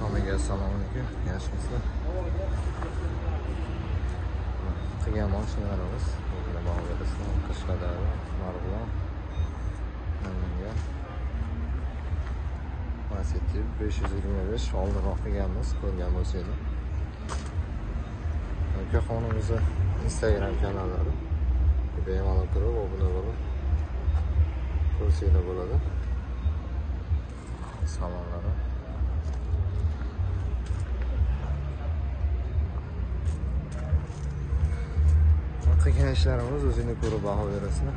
Hammaga assalomu alaykum. Yaxshimisizlar? Qilgan mashinalarimiz o'zini baho. Qashqadaryo, Marg'ilon, Namangan. Lacetti 525 oldinroq qilganmiz, ko'rgan bo'lsanglar. Ukaxonimizni Instagram kanallari bemalol kirib obuna bo'lib ko'rsanglar bo'ladi. salonları. Artık gençlerimiz özünü qurub baha verəsinə.